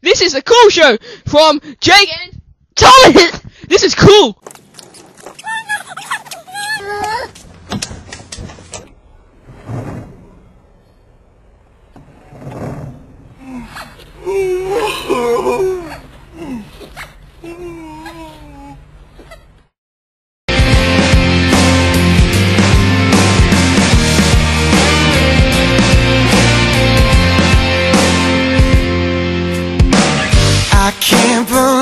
This is the cool show from Jake and Thomas. This is cool. I can't believe